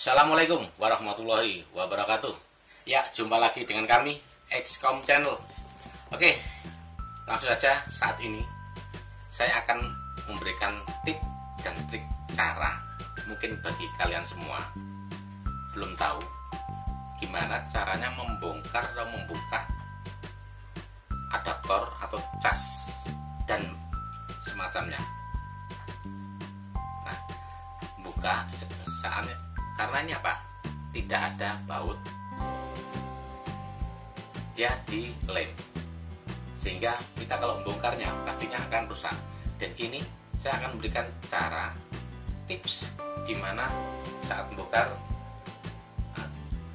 assalamualaikum warahmatullahi wabarakatuh. Ya jumpa lagi dengan kami XCOM Channel. Oke langsung saja saat ini saya akan memberikan tip dan trik cara mungkin bagi kalian semua. Belum tahu gimana caranya membongkar atau membuka adaptor atau cas dan semacamnya. Nah buka saatnya karena ini apa tidak ada baut. Dia dilem sehingga kita kalau membongkarnya pastinya akan rusak. Dan kini saya akan memberikan cara tips gimana saat membongkar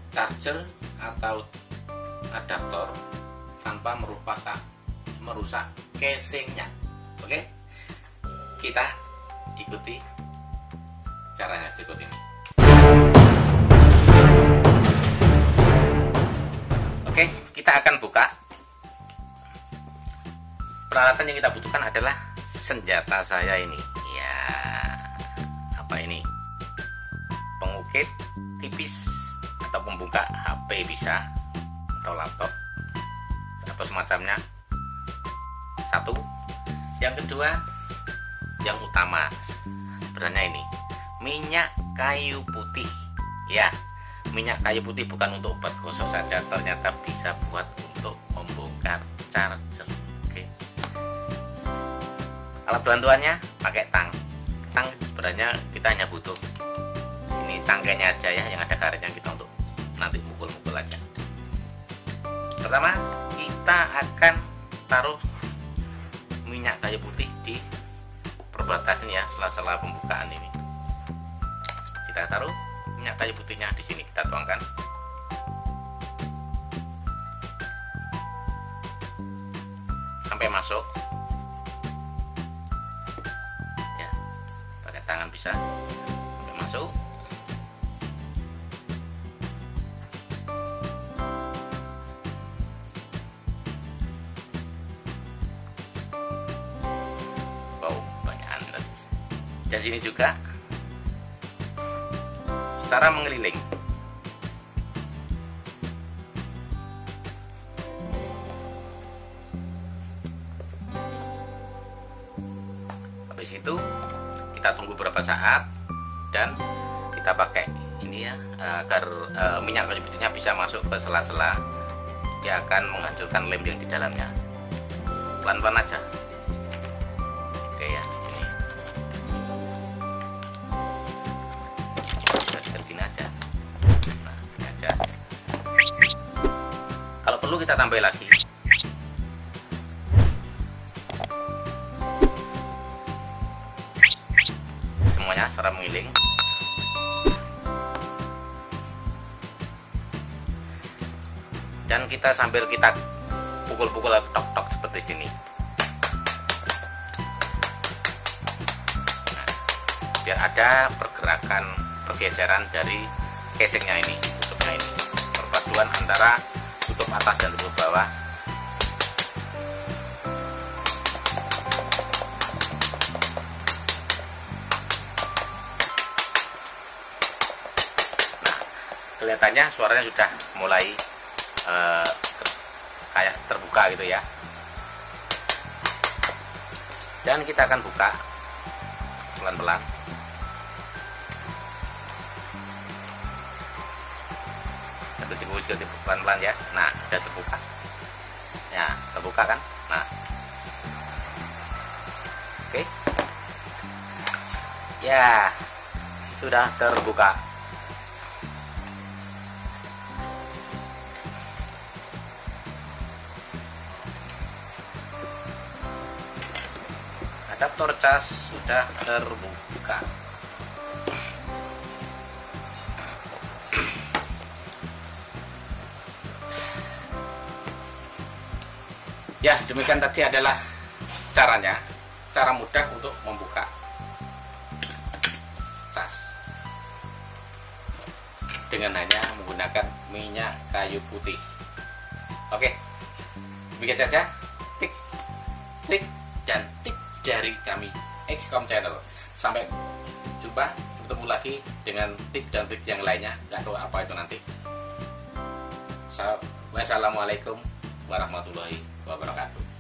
charger atau adaptor tanpa merusak merusak casingnya. Oke? Kita ikuti caranya berikut ini oke kita akan buka. Peralatan yang kita butuhkan adalah senjata saya ini. Ya apa ini? Pengukit tipis atau pembuka HP bisa atau laptop atau semacamnya. Satu. Yang kedua yang utama. Sebenarnya ini minyak kayu putih. Ya minyak kayu putih bukan untuk obat gosok saja ternyata bisa buat untuk membongkar charger oke alat bantuannya pakai tang. Tang sebenarnya kita hanya butuh ini tangkainya aja ya yang ada karetnya kita untuk nanti mukul-mukul aja. Pertama kita akan taruh minyak kayu putih di perbatasan ya sela-sela pembukaan ini. Kita taruh minyak kayu putihnya di sini kita tuangkan. Sampai masuk. Ya pakai tangan bisa. Sampai masuk. Wow banyak anda dan sini juga secara mengeliling. Habis itu kita tunggu beberapa saat dan kita pakai ini ya agar uh, minyak kayu putihnya bisa masuk ke sela-sela. Dia akan menghancurkan lem yang di dalamnya. Pelan-pelan aja kita tambah lagi. Semuanya secara mengiling dan kita sambil kita pukul-pukul tok-tok seperti ini. Nah, biar ada pergerakan pergeseran dari casingnya ini tutupnya ini. Perpaduan antara atas dan tutup bawah. Nah kelihatannya suaranya sudah mulai uh, kayak terbuka gitu ya. Dan kita akan buka pelan-pelan dibuka pelan-pelan ya. Nah sudah terbuka. Ya terbuka kan? Nah. Oke. Ya sudah terbuka. Adaptor cas sudah terbuka ya demikian tadi adalah caranya. Cara mudah untuk membuka. Tas. Dengan hanya menggunakan minyak kayu putih. Oke. Demikian saja. Tik tik dan tik dari kami XCOM channel. Sampai jumpa bertemu lagi dengan tip dan trik yang lainnya. Nggak tahu apa itu nanti. Wassalamualaikum warahmatullahi wabarakatuh wabarakatuh.